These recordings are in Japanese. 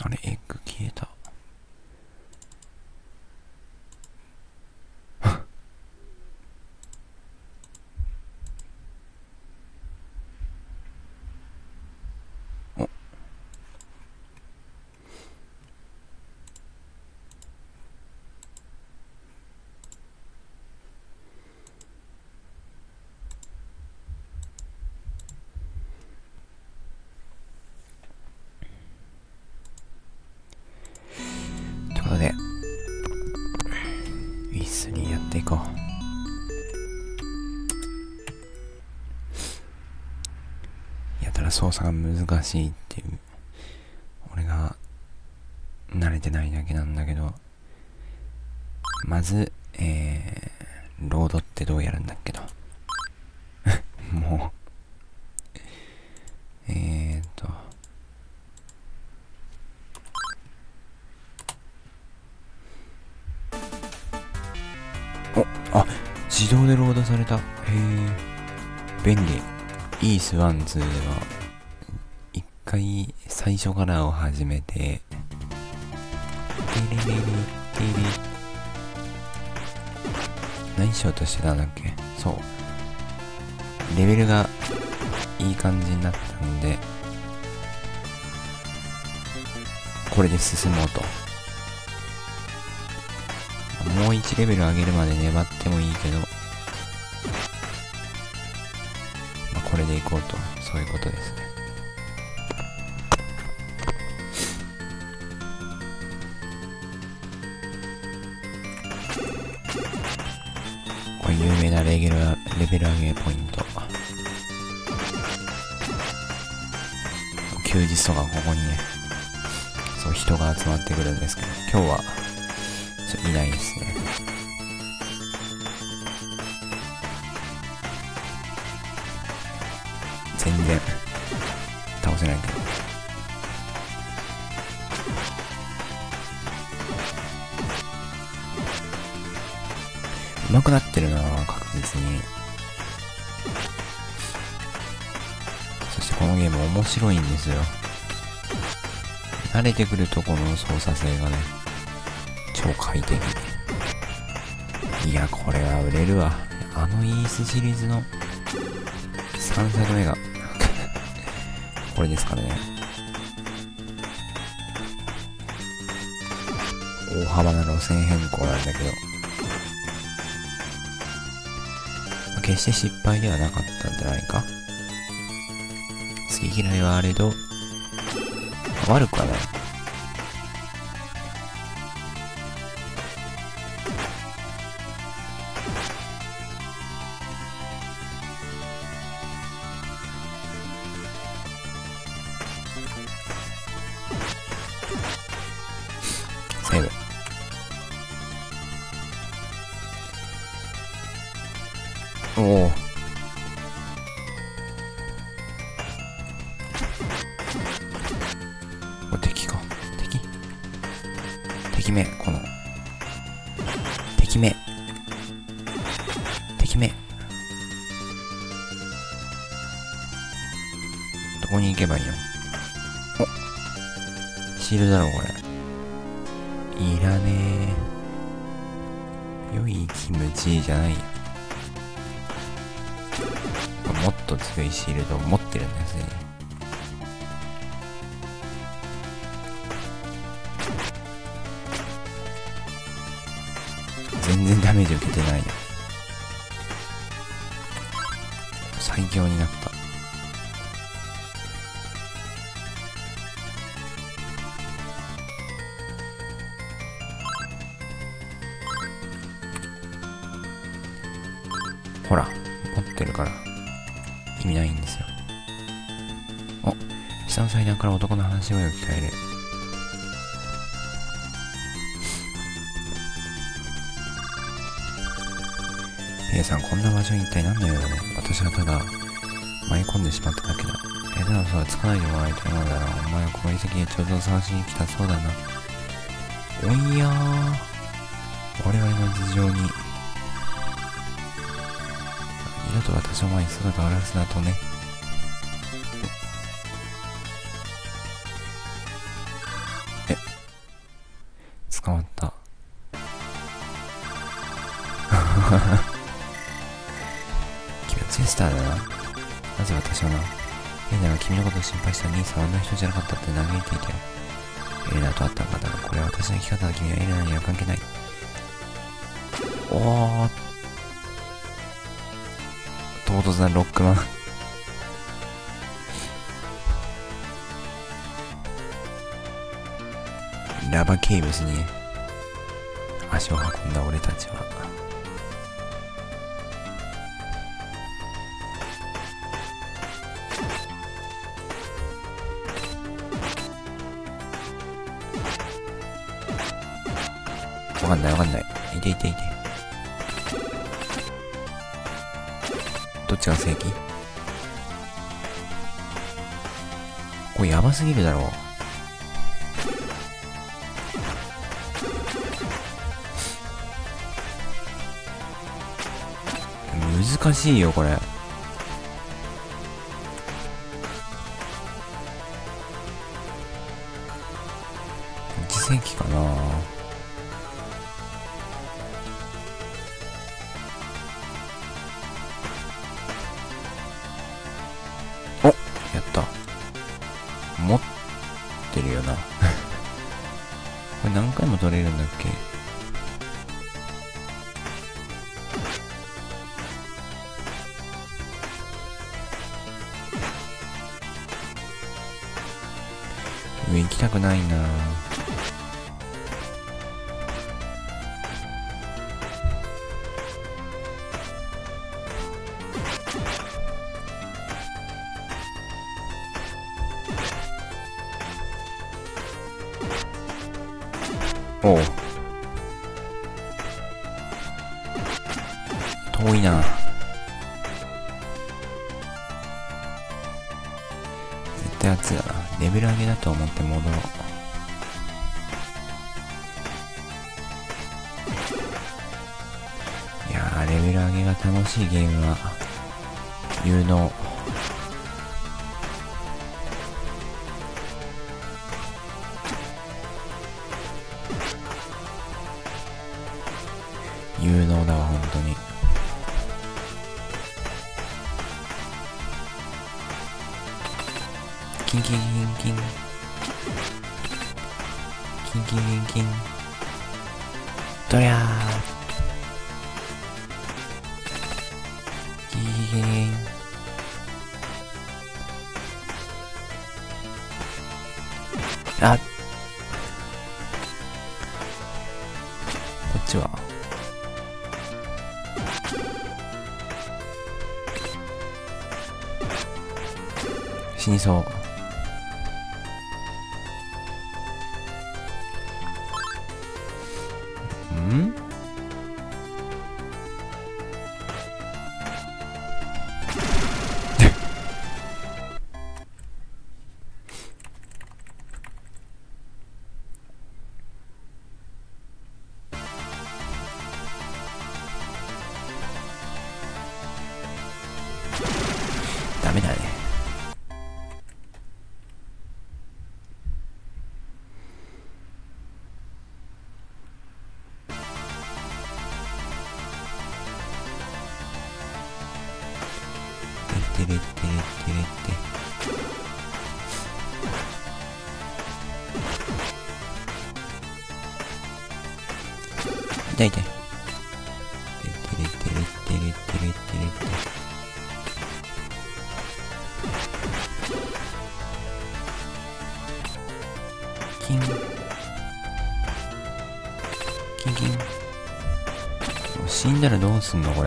あれエッグ消えた。ら操作が難しいっていう。俺が慣れてないだけなんだけど。まずえー、ロードってどうやるんだっけど もう。えーっと。おあ自動でロードされた。へえ便利。イースワンツーでは。回最初からを始めて。テレレレテレ何しようとしてたんだっけ？そう。レベルがいい感じになったんで。これで進もうと。もう1レベル上げるまで粘ってもいいけど、まあ、これでいこうと、そういうことですね。レギュラーレベル上げポイント。休日とかここにね、そう人が集まってくるんですけど、今日はちょいないですね。全然倒せないけど。上手くなってるなぁ確実に。そしてこのゲーム面白いんですよ。慣れてくるとこの操作性がね、超快適。いや、これは売れるわ。あのイースシリーズの3作目が これですからね。大幅な路線変更なんだけど、決して失敗ではなかったんじゃないか？好き嫌いはあれど、悪くはない。これ敵か。敵？敵目、この。敵目。敵目。どこに行けばいいの？おシールだろ、これ。いらねえ。良い気持ちじゃないよ。もっと強いシールドを持ってるんですね。メージ受けてないよ。最強になった。ほら、持ってるから、意味ないんですよ。お、下の祭壇から男の話し声が聞こえる。ん、な場所に一体何の用だね？私はただ、舞い込んでしまっただけだ。下手な嘘はつかないでもらいたいうのだな。お前はこの遺跡にちょうど探しに来たそうだな。おいやー。我々の頭上に二度と私の前に姿を現すなとね。き方は。君はエレナには関係ない。おー。唐突なロックマンラバケイブスに足を運んだ俺たちはわかんないわかんない。いていていて。どっちが正規これやばすぎるだろう。難しいよ、これ。キンキンキンキン。どりゃー。キン。あ。こっちは。死にそう。No. noch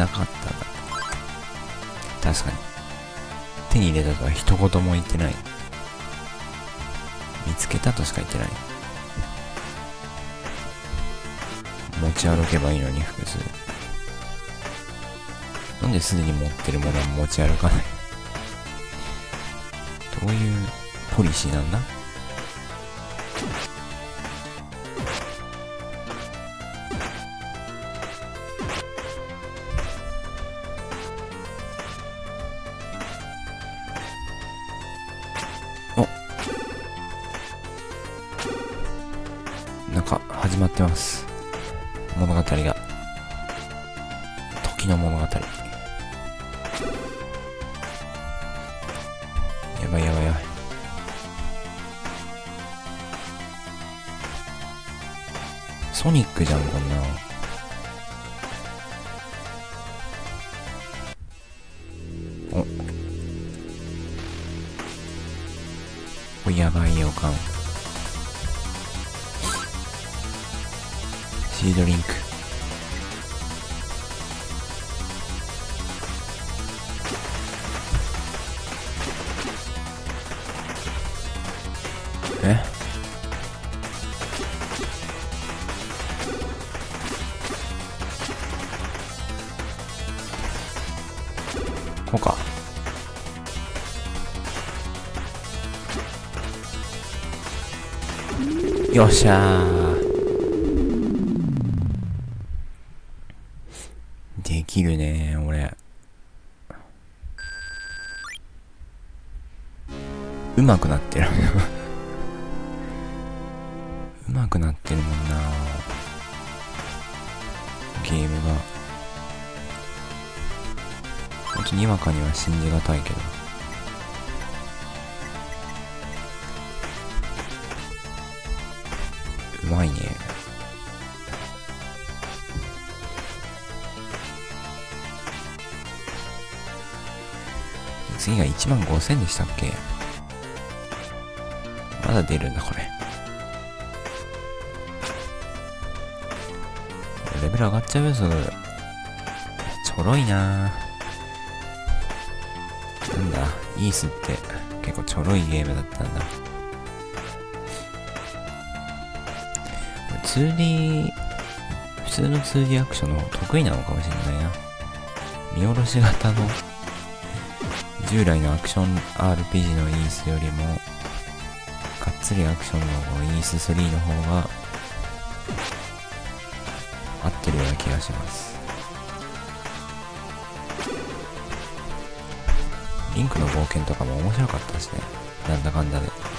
なかっただ確かに。手に入れたとは一言も言ってない。見つけたとしか言ってない。持ち歩けばいいのに複数。なんですでに持ってるものは持ち歩かない？どういうポリシーなんだ？よっしゃできるね俺。うまくなってる。うまくなってるもんな。ゲームが。本当にわかには信じが次が1万5000でしたっけ？まだ出るんだこれ。レベル上がっちゃうよす。ぐちょろいな。なんだイースって結構ちょろいゲームだったんだ。2D 普通の 2D アクションの方得意なのかもしれないな。見下ろし型の従来のアクション RPG のイースよりもがっつりアクションのイース3の方が合ってるような気がします。リンクの冒険とかも面白かったですね。なんだかんだで。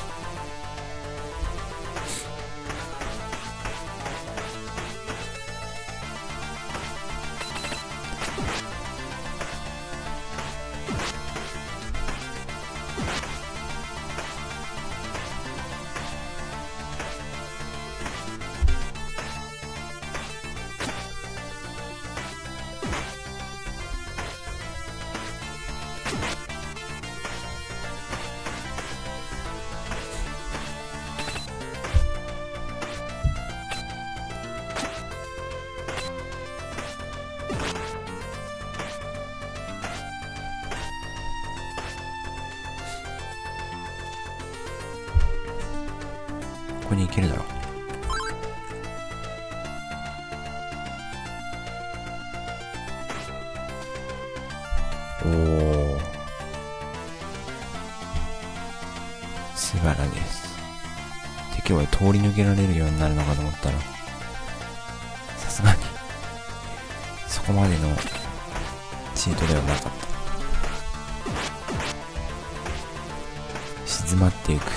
静まっていく。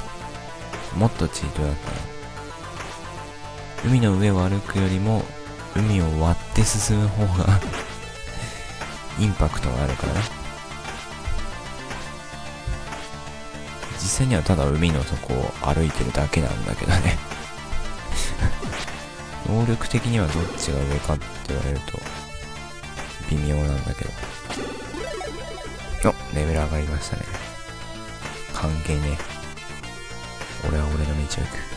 もっとチートだった。な海の上を歩くよりも海を割って進む方が インパクトがあるからね。実際にはただ海の底を歩いてるだけなんだけどね。能力的にはどっちが上かって言われると微妙なんだけど。おレベル上がりましたね。係ねえ。俺は俺の道を行く。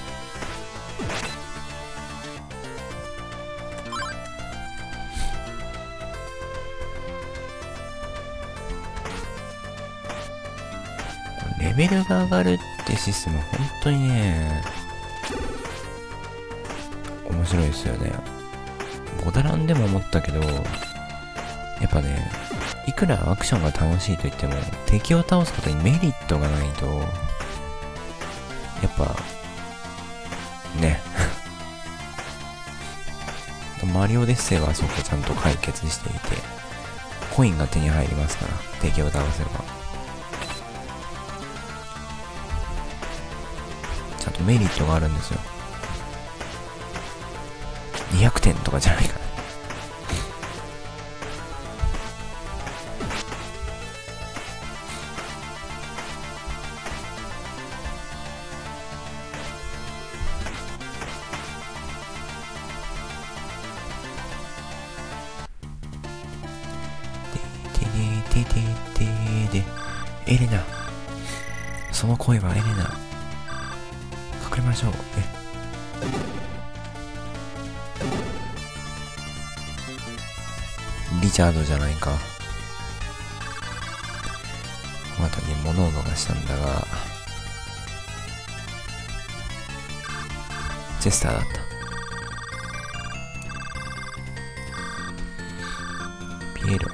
レベルが上がるってシステム本当にね面白いですよね。ボダランでも思ったけどやっぱねいくらアクションが楽しいと言っても、敵を倒すことにメリットがないと、やっぱ、ね。マリオデッセイはそこちゃんと解決していて、コインが手に入りますから、敵を倒せば。ちゃんとメリットがあるんですよ。200点とかじゃないかな。ピエロ。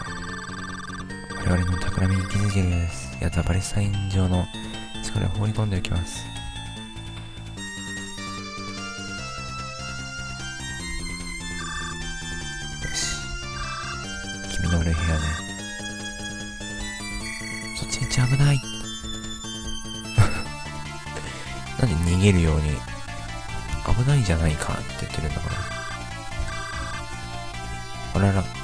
我々の企みに気づいているです。やつはパレスタイン上の力を放り込んでおきます。よし。君の俺部屋ね。そっち危ない。なんで逃げるように、危ないじゃないかって言ってるんだから。あらら。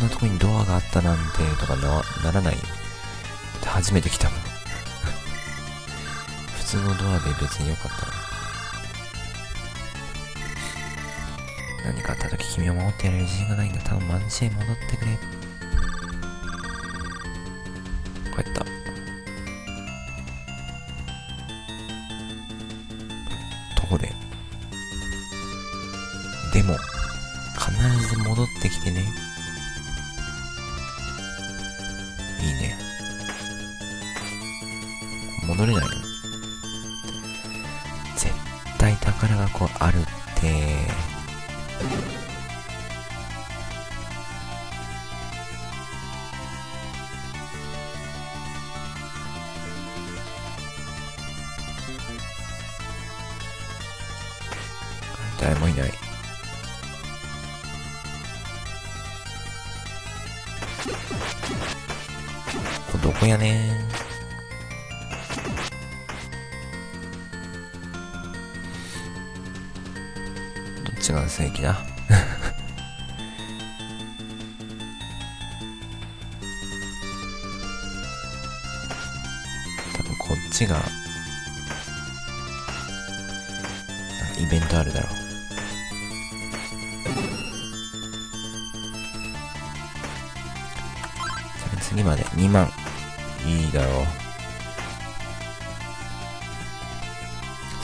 なとこにドアがあったなんてとかなならない。初めて来たもん。普通のドアで別によかったな何かあった時君を守ってやれる自信がないんだ。多分マンシェへ戻ってくれ。いいだろう。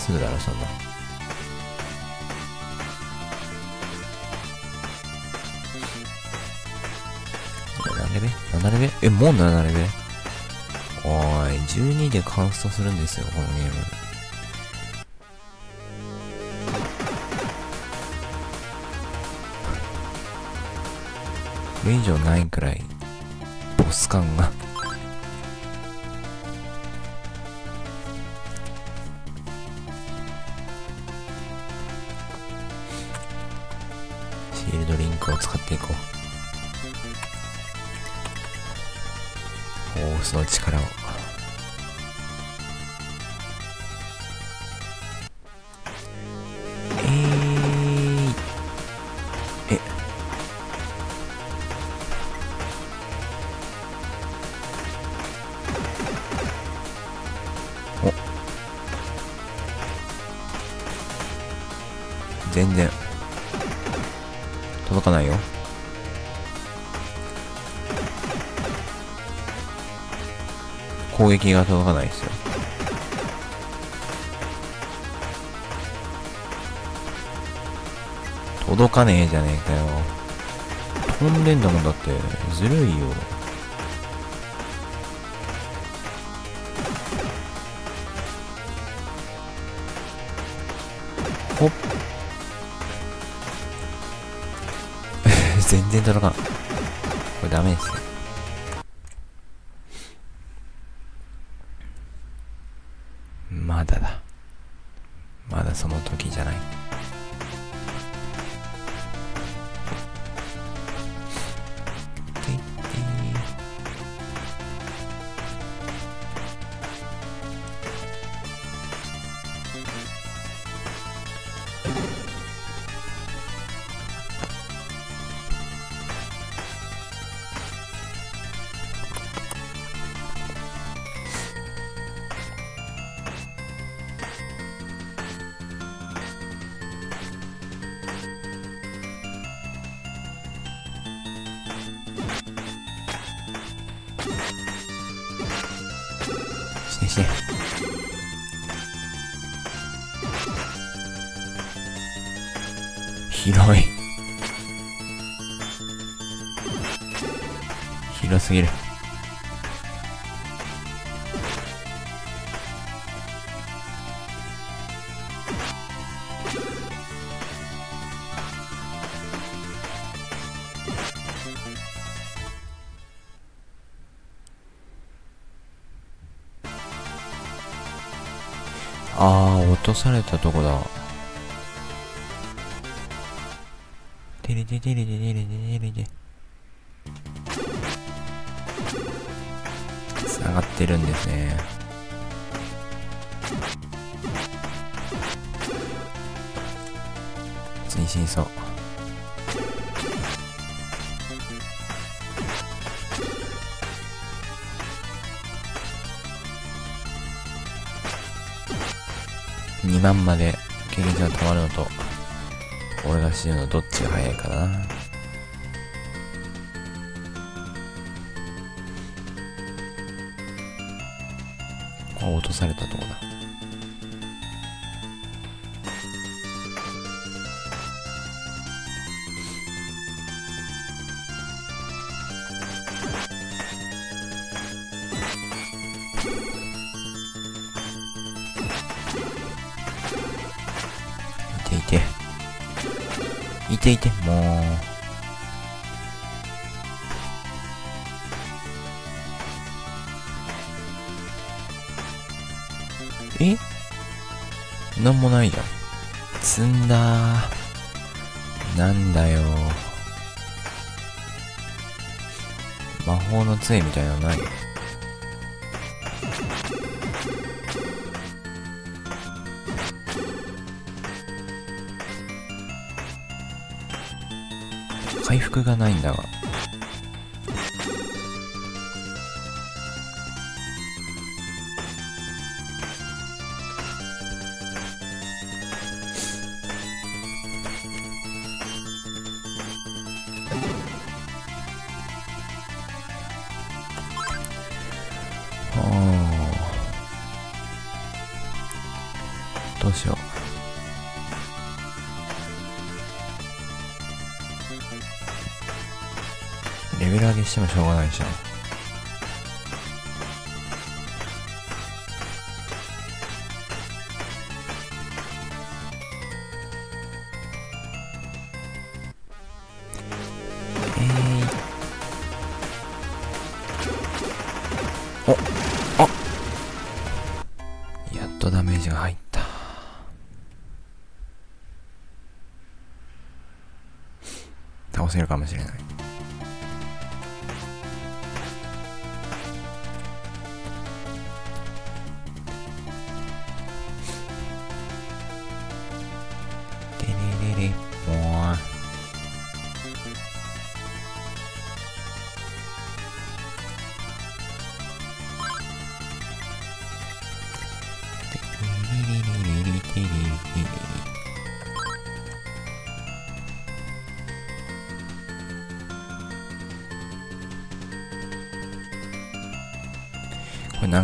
すぐだろそんなレベ ?7 レベ？え、もう7レベ？おーい、12でカウントするんですよ、このゲーム。これ以上ないくらい、ボス感が。っていこう。フォースの力を攻撃が届かないですよ。届かねえじゃねえかよ。飛んでんだもんだって。ずるいよ。ほっ。全然届かん。これダメですね。広い広すぎるあー、落とされたとこだ。テレテテレテテレテテレテ。繋がってるんですね。追伸そう。2万まで経験値が溜まるのと、俺が死ぬのどっちが早いかな。あ、落とされたとこだ。ていて、もう。え？なんもないじゃん。積んだなんだよ魔法の杖みたいなのない？回復がないんだが。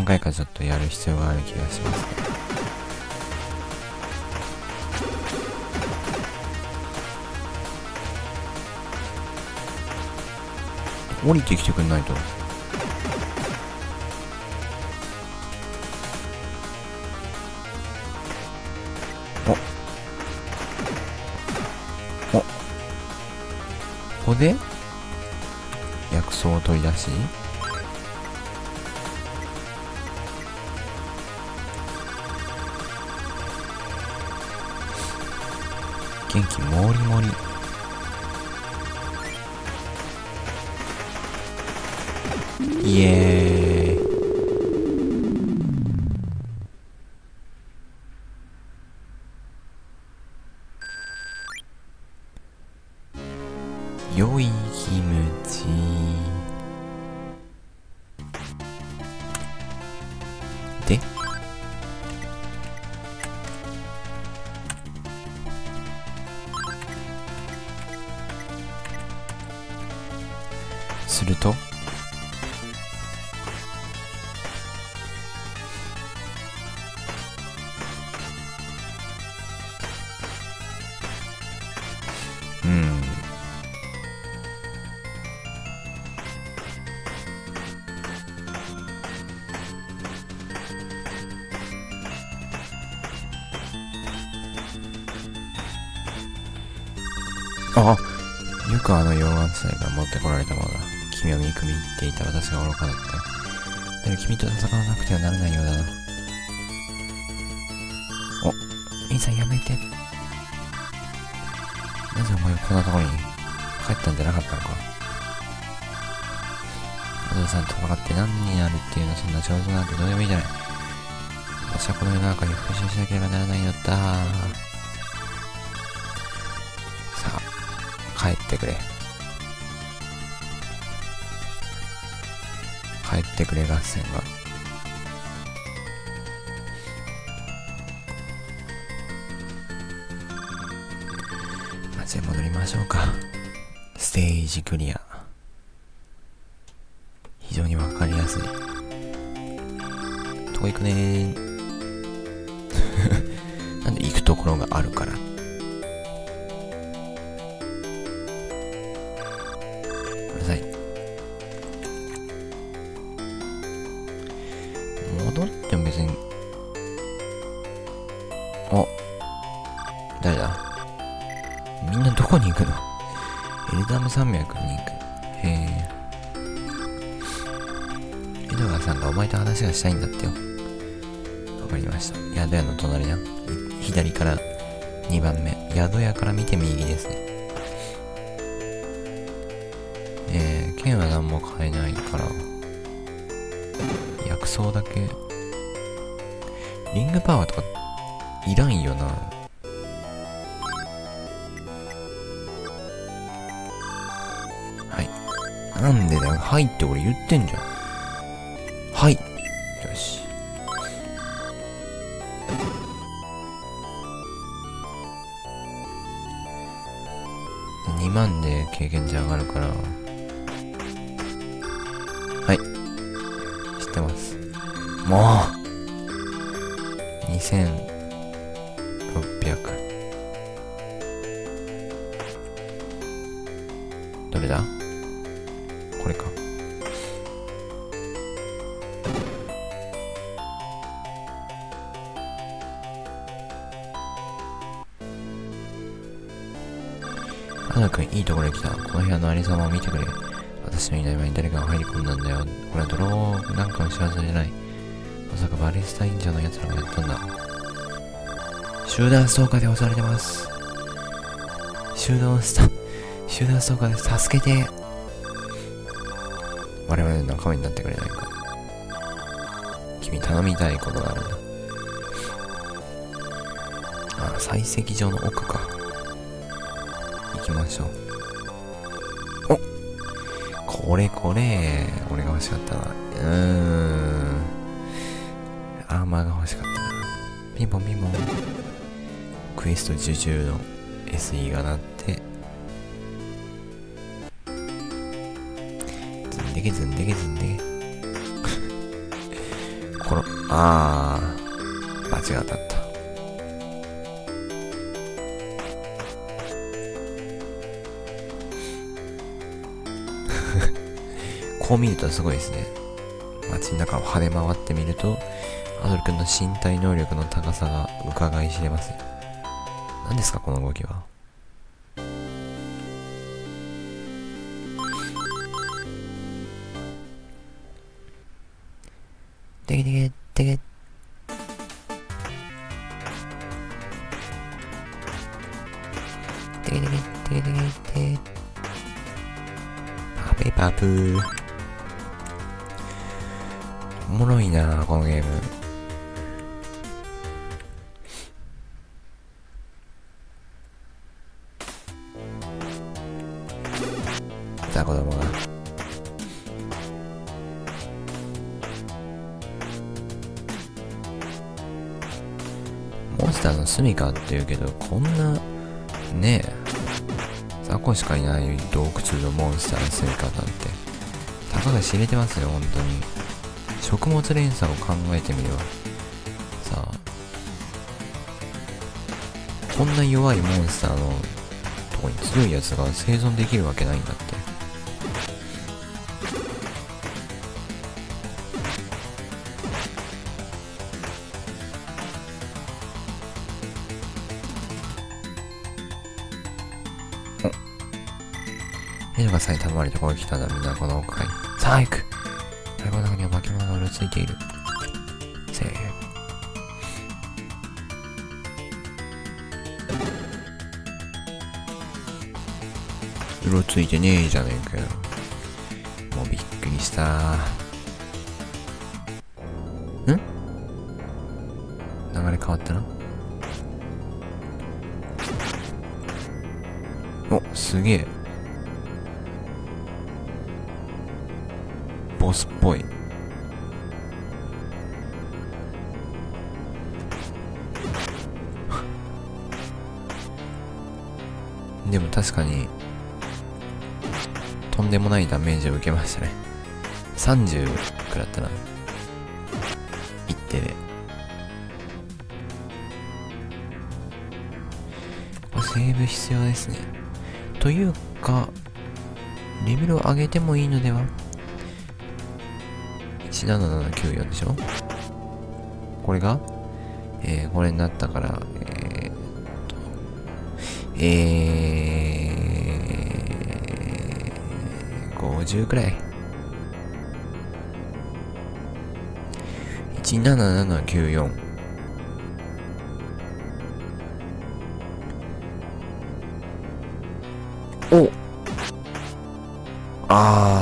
何回かちょっとやる必要がある気がしますね。降りてきてくんないと。お。お。こで？薬草を取り出し元気もりもり。イエーイ。君と戦わなくてはならないようだな。お兄さんやめて。なぜお前はこんなところに帰ったんじゃなかったのか。お父さんと戦って何になるっていうのそんな上手なんてどうでもいいじゃない。私はこの世の中に復讐しなければならないのださあ帰ってくれ。てくれ合戦が。街へ戻りましょうか。ステージクリア。非常にわかりやすい。どこ行くねー。なんで行くところがあるから。ごめって集団ストーカーで襲われてます。集団スト集団ストーカーで助けて。我々の仲間になってくれないか。君頼みたいことがあるんだ。あ採石場の奥か。行きましょう。おこれこれ。俺が欲しかったなうーん。アーマーが欲しかったな。ピンポンピンポン。クエスト受注の SE が鳴ってずんでけずんでけずんでけこのあーバチが当たった。こう見るとすごいですね。街の中を跳ね回ってみるとアドル君の身体能力の高さが伺い知れますね。何ですかこの動きは。って言うけどこんなねえ雑魚しかいない洞窟のモンスターの住みかなんてたかが知れてますよ本当に。食物連鎖を考えてみれば。さあこんな弱いモンスターのとこに強いやつが生存できるわけないんだってまれてこに来たんだみんなこの奥かいさあ行くタコの中には化け物がうろついているせーのうろついてねえじゃねえかよもうびっくりしたん流れ変わったなおすげえ確かにとんでもないダメージを受けましたね。30くらったな。一手で。セーブ必要ですね。というかレベルを上げてもいいのでは？17794でしょ？これが？えー、これになったから、えー、っと、え50くらい。17794。おああ。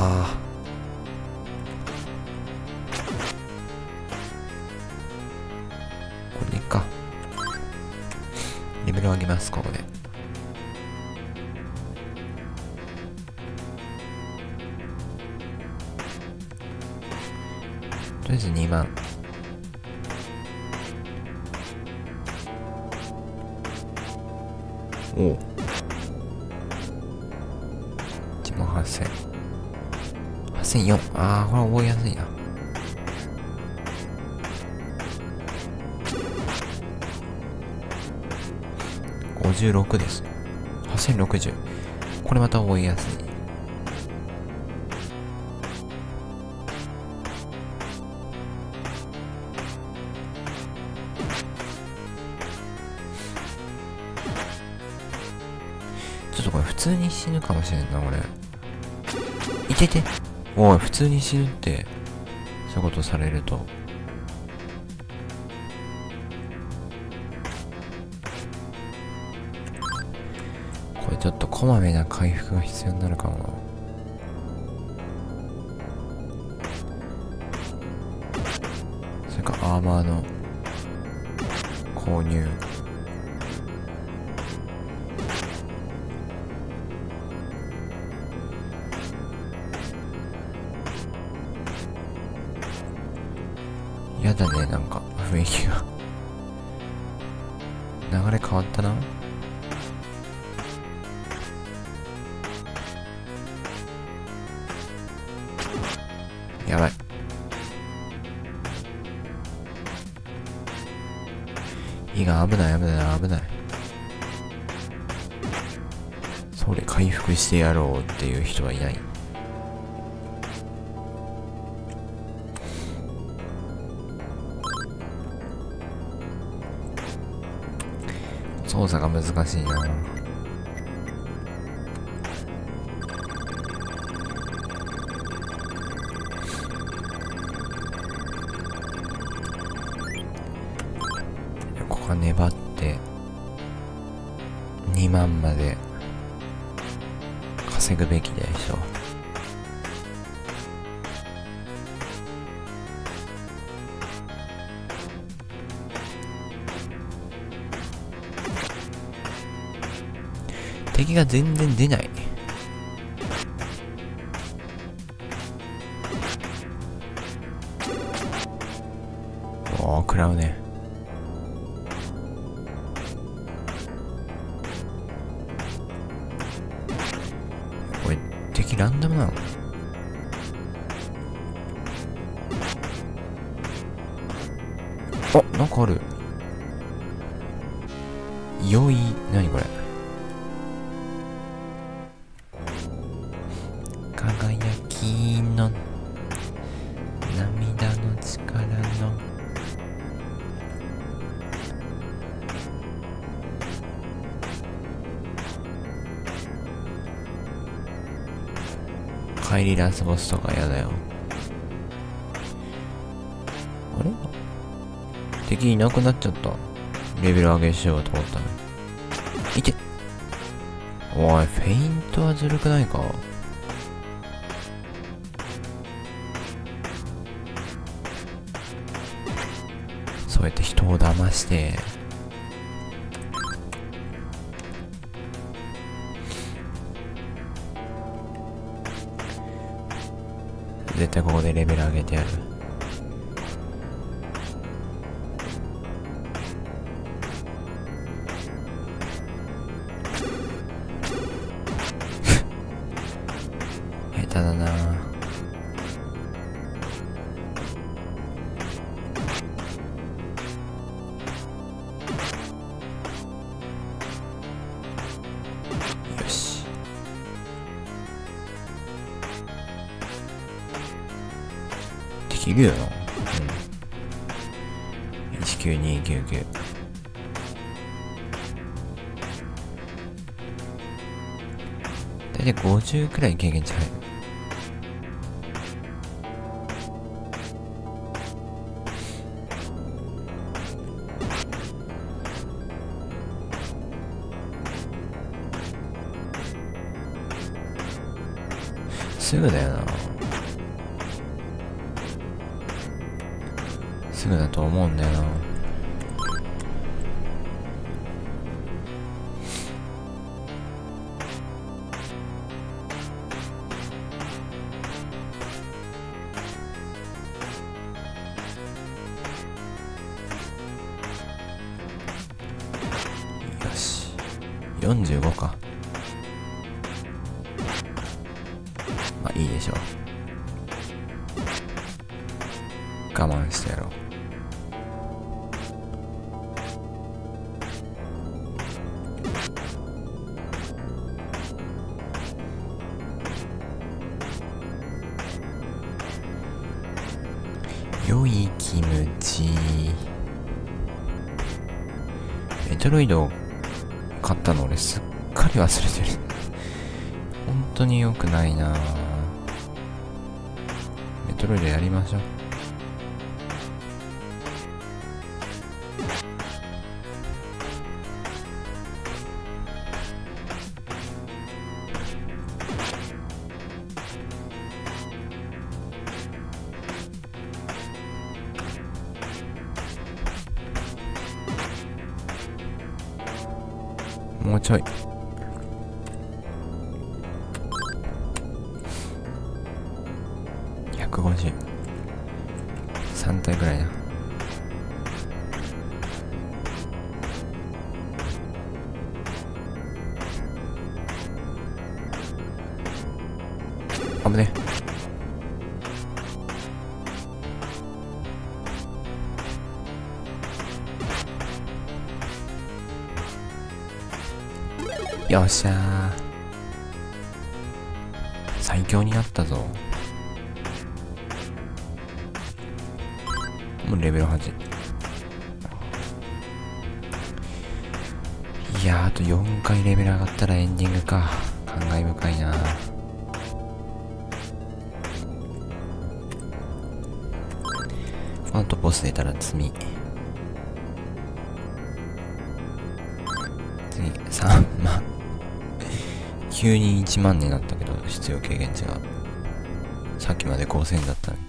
56です。8060。これまた覚えやすい。ちょっとこれ普通に死ぬかもしれんな、俺。いてて。おい、普通に死ぬって、そういうことされると。こまめな回復が必要になるかも。それかアーマーの購入。やだね、なんか雰囲気が。してやろうっていう人はいない。操作が難しいな。が全然出ないおお食らうね。これ敵ランダムなの？あなんかある。良い何これ？ラスボスとかやだよ。あれ？敵いなくなっちゃった。レベル上げしようと思ったのに。いけおいフェイントはずるくないか？そうやって人を騙して。絶対ここでレベル上げてやる。すぐだよな。すぐだと思うんだよな。メトロイドを買ったの俺すっかり忘れてる。本当に良くないなメトロイドやりましょう。っしゃー。最強になったぞ。もうレベル8いやあと4回レベル上がったらエンディングか。感慨深いな。あとボス出たら罪。急に1万になったけど必要経験値が。さっきまで5000だったのに。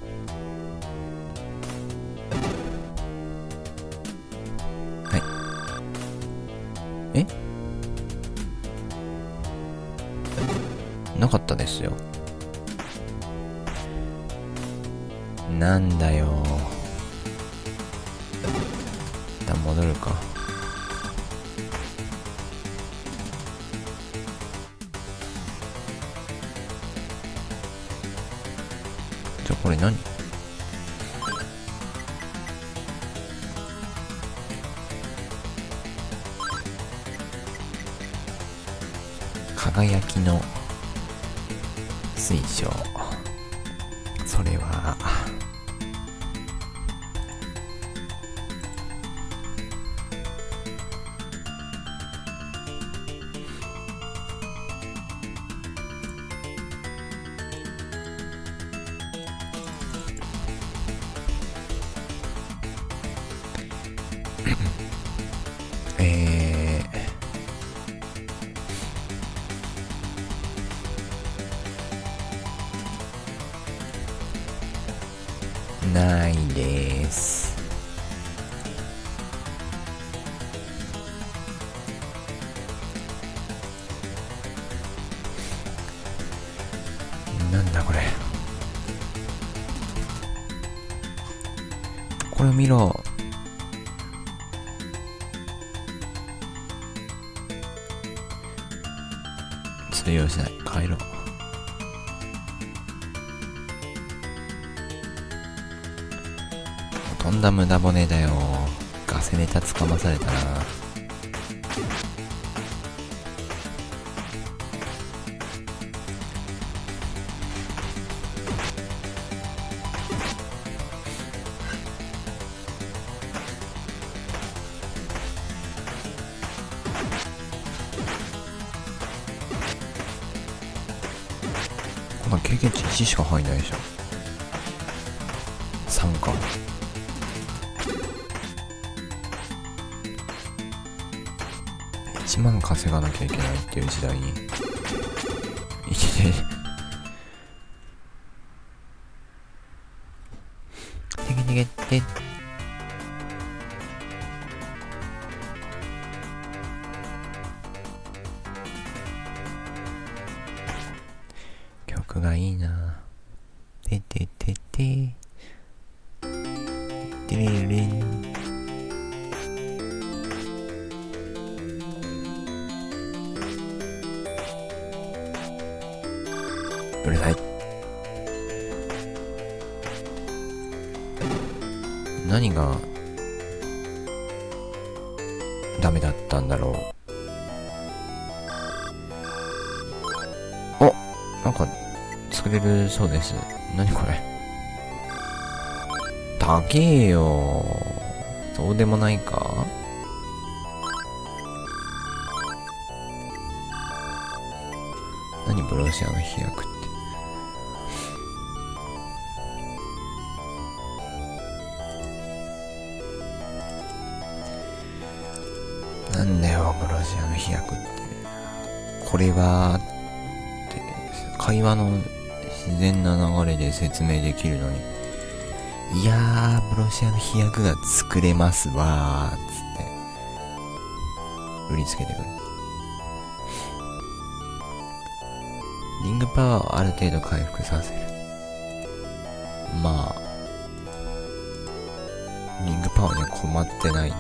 はい。え？なかったですよ。なんだよ。とんだ無駄骨だよ。ガセネタつかまされたな。そうです。何これ？高えよ。そうでもないか？何ブロシアの飛躍で説明できるのに。いやーブロシアの飛躍が作れますわーっつって。売りつけてくる。リングパワーをある程度回復させる。まあリングパワーには困ってない。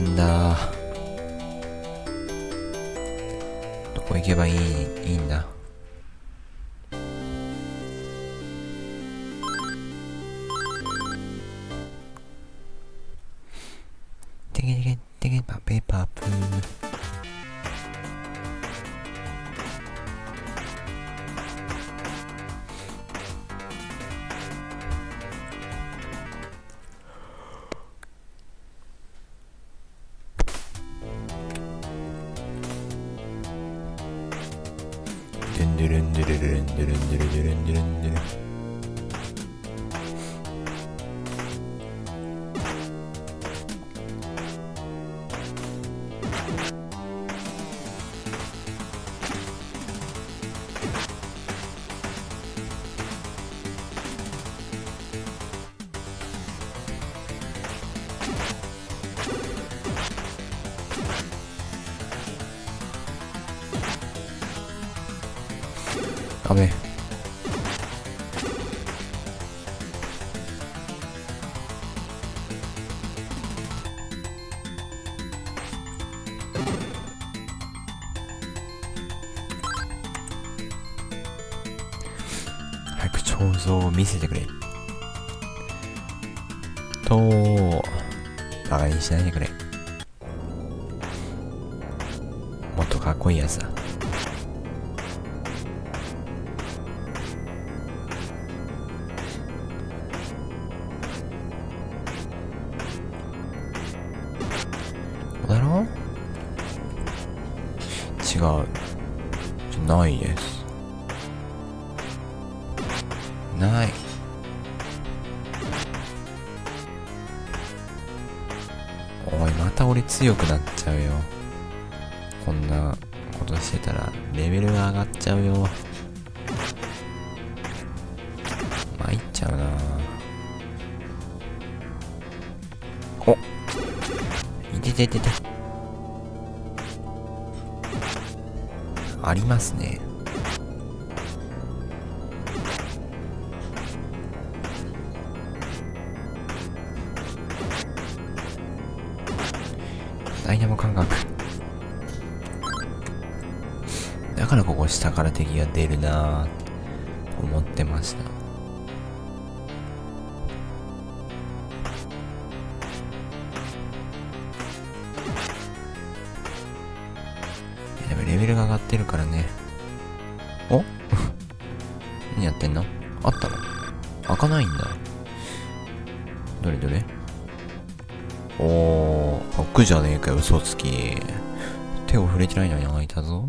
んだ。どこ行けばいいいいんだ？違う。ないです。ない。おいまた俺強くなっちゃうよ。こんなことしてたらレベルが上がっちゃうよ。参っちゃうな。お。いてててて。ありますね。ダイナモ感覚。だからここ下から敵が出るなぁと思ってました。からね。お？何やってんの？あったの？開かないんだ。どれどれ？おー、開くじゃねえかよ、嘘つき。手を触れてないのに開いたぞ。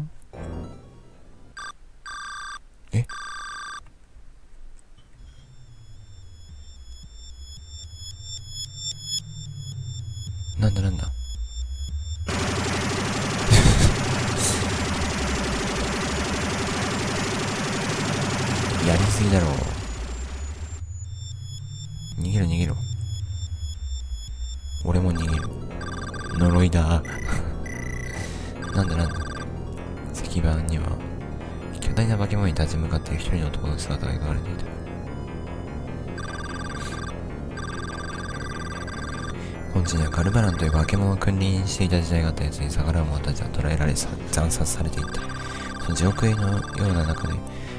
そのような中で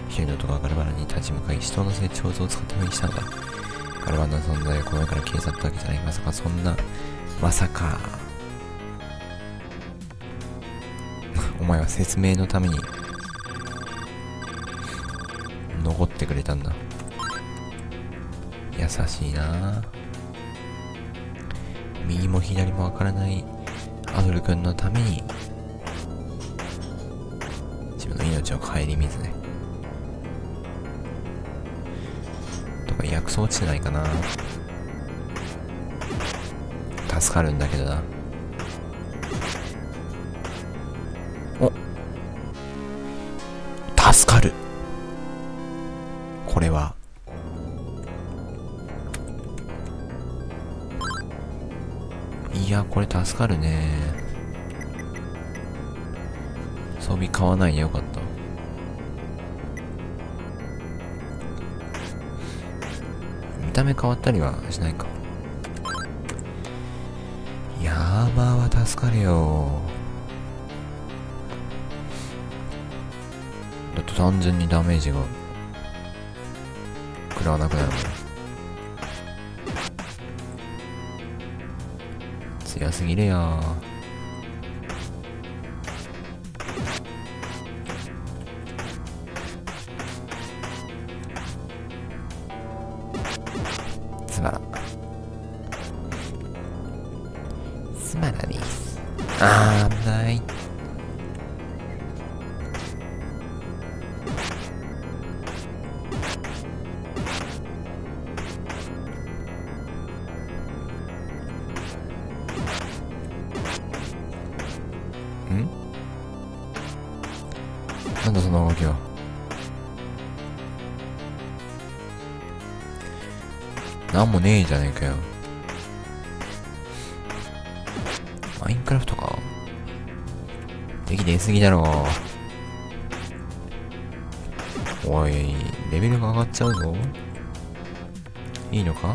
一人の男がカルバラに立ち向かい死闘の成長像を使って封印したのだ。カルバンの存在はこの世から消え去ったわけじゃないまさかそんなまさか。お前は説明のために残ってくれたんだ。優しいな。右も左もわからないアドル君のために。命を顧みずね。とか薬草落ちてないかな。助かるんだけどな。お。助かる。これは。いやこれ助かるね。装備買わないでよかった。た目変わったりはしないか。ヤーマーは助かるよ。だって単純にダメージが食らわなくなる強すぎるよ。じゃねえかよ。マインクラフトか？でき出すぎだろおい、レベルが上がっちゃうぞ。いいのか？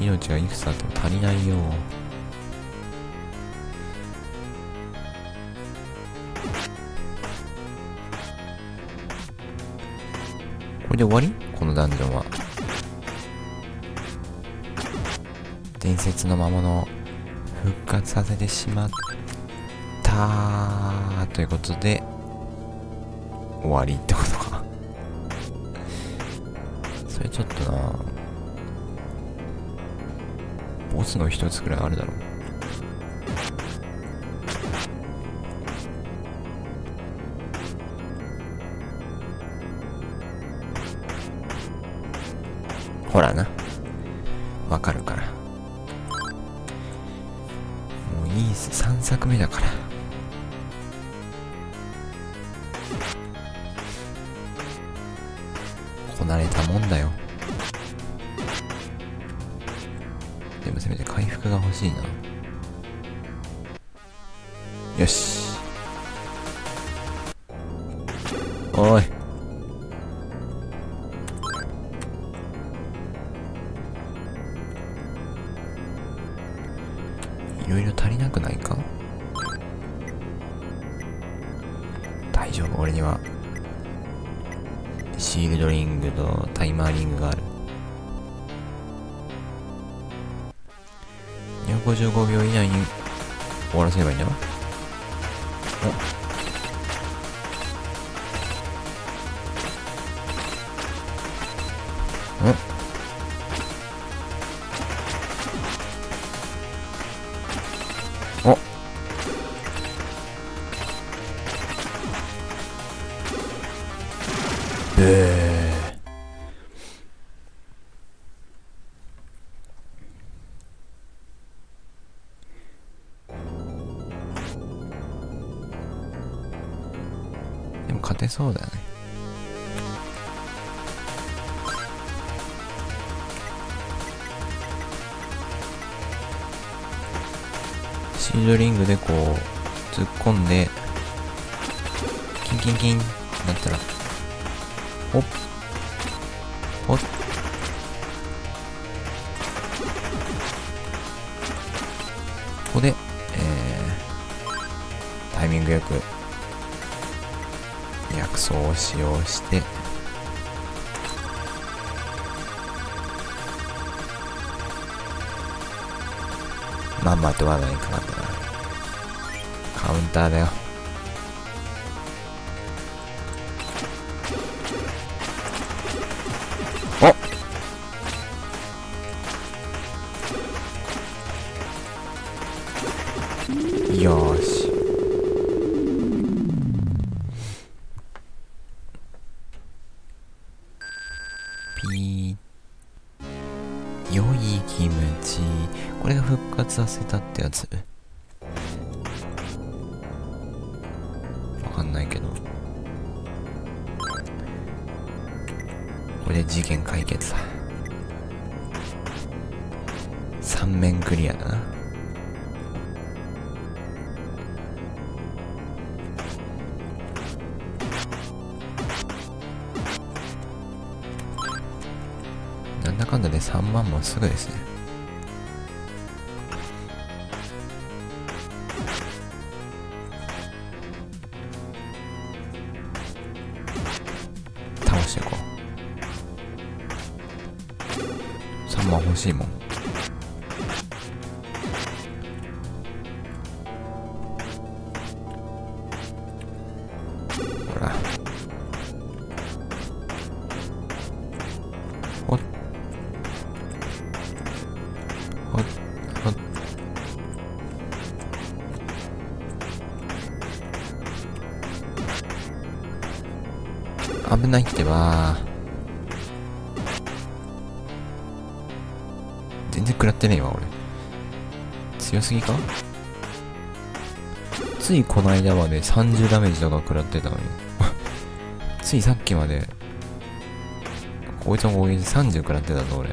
命がいくつあっても足りないよ。これで終わり？このダンジョンは。伝説の魔物を復活させてしまったということで、終わりってことボスの一つくらいあるだろう。ほらな。わかるから。もういいっす。3作目だから。こなれたもんだよ。回復が欲しいな。よし。おい。万もすないってば全然食らってねえわ俺。強すぎか？ついこの間まで30ダメージとか食らってたのに。ついさっきまでこいつの攻撃30食らってたぞ俺。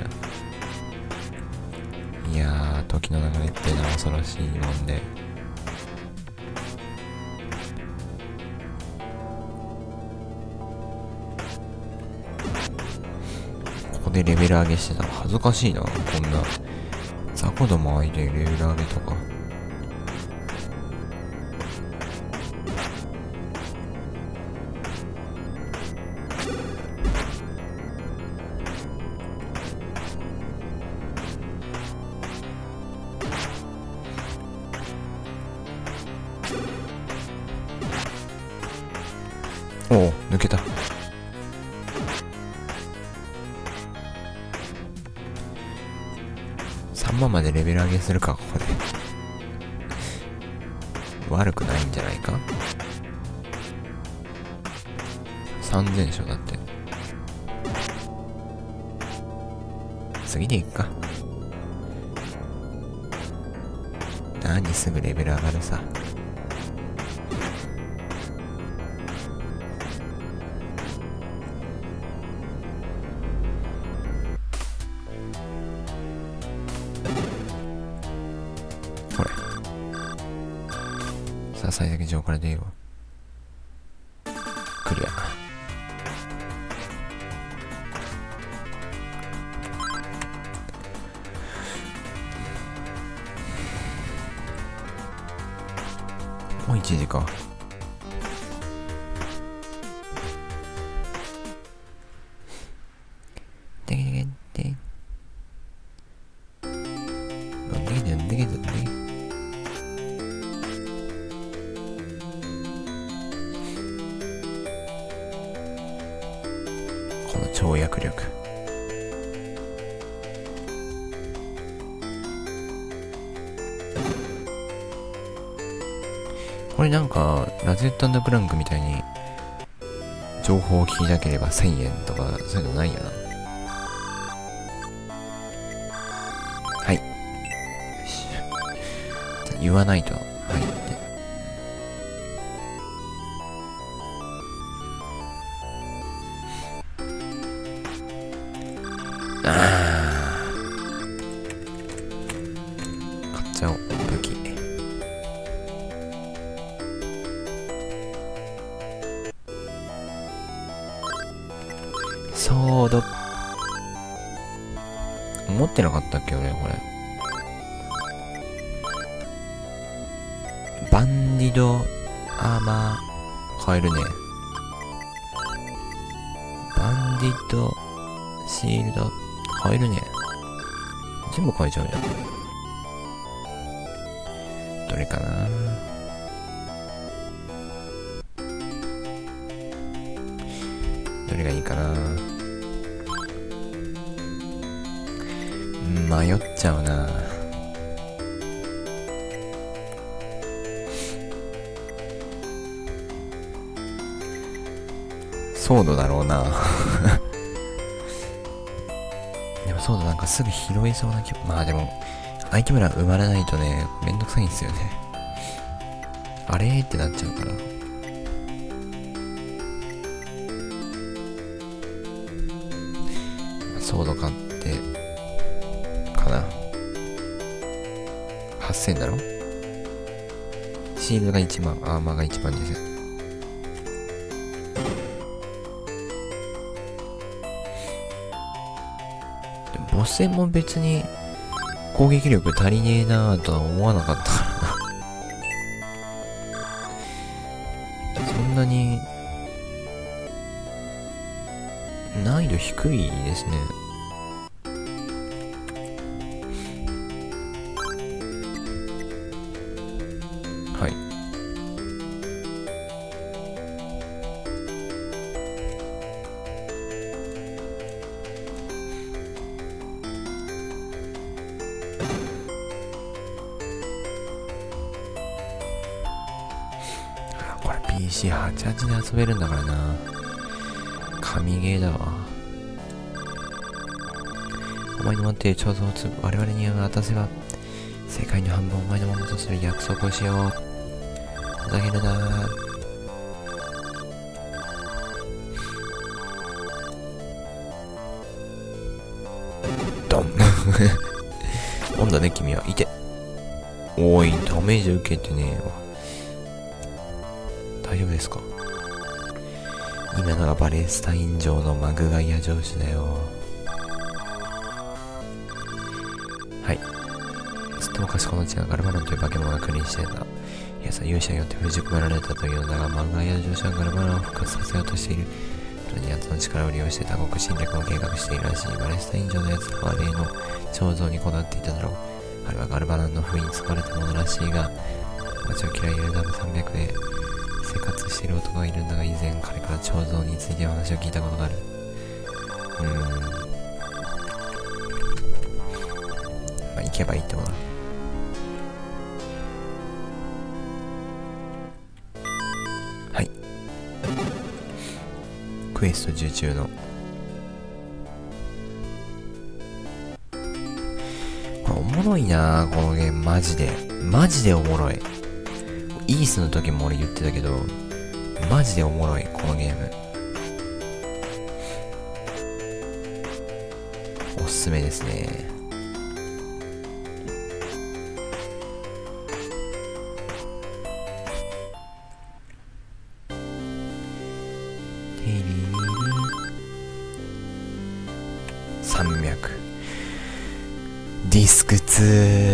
いやー時の流れってのは恐ろしいもんで。でレベル上げしてたら恥ずかしいなこんな。雑魚ども相手にレベル上げとか。するかここで。悪くないんじゃないか？3000勝だって。次でいっか。何すぐレベル上がるさ。最先ラゼットクランクみたいに情報を聞きなければ1000円とかそういうのないよってなかったっけ俺これ。バンディドアーマー買えるね。バンディドシールド買えるね。全部買えちゃうじゃんどれかな。どれがいいかな。迷っちゃうな。ソードだろうな。でもソードなんかすぐ拾えそうな気まあでも相手村埋まらないとねめんどくさいんですよね。あれ？ってなっちゃうから。ソード買って。8000だろ？シールが1万アーマーが1万です。よボス戦も別に攻撃力足りねえなぁとは思わなかったからな。そんなに難易度低いですね。これ PC88 で遊べるんだからな。神ゲーだわ。お前に持っている彫像を我々に渡せば世界の半分お前のものとする約束をしよう。ふざけるな。ドン。温だね君は。いて。おいダメージ受けてねえわ。ですか？今のがバレスタイン城のマグガイア城主だよ。はい。ずっと昔この地がガルバロンという化け物が国にしてたいやさ勇者によって封じ込められたというのだがマグガイア城主はガルバロンを復活させようとしている。それに奴の力を利用して多国侵略を計画しているらしいバレスタイン城の奴らは例の彫像にこだわっていただろう。あれはガルバロンの封印に使われたものらしいが街を嫌いエルダム300で生活している男がいるんだが以前彼から彫像について話を聞いたことがある。うーん。まあ行けばいいってことだはい。クエスト受注の。おもろいなこのゲーム。マジで。マジでおもろい。イースの時も俺言ってたけど、マジでおもろい、このゲーム。おすすめですね。テリリ300ディスク2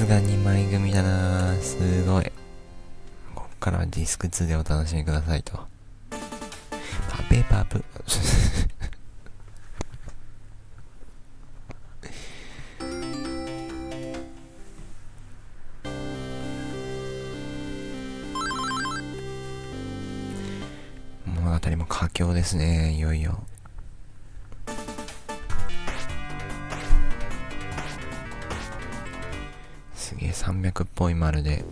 すが2枚組だなすごい。こっからはディスク2でお楽しみくださいと。パペパプ。物語も佳境ですね、いよいよ。300っぽい丸で。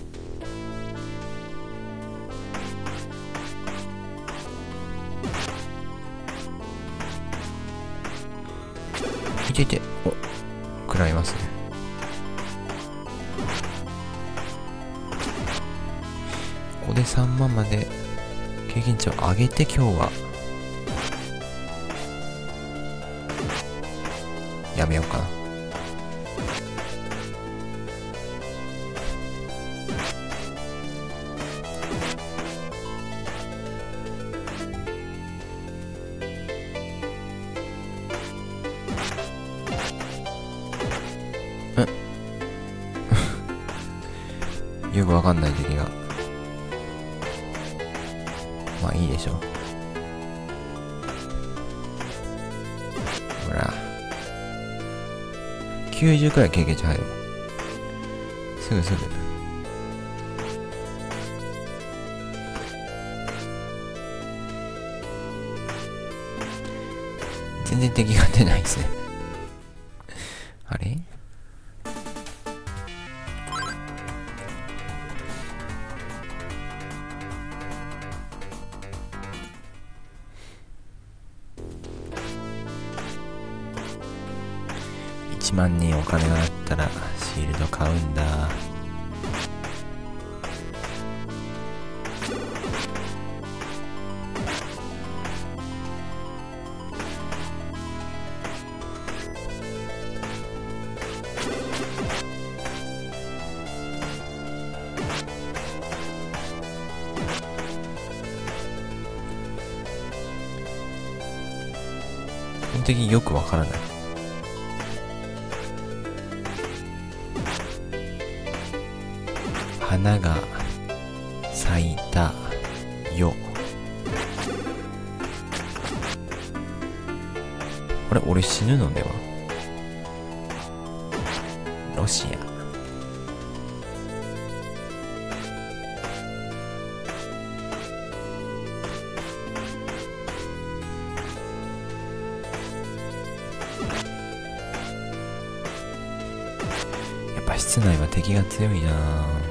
いていてお食らいますね。ここで3万まで経験値を上げて今日は90くらい経験値入る。すぐすぐ。全然敵が出ないですね。万人お金があったらシールド買うんだ。的によくわからない。花が咲いたよあれ俺死ぬのでは？ロシア。やっぱ室内は敵が強いなう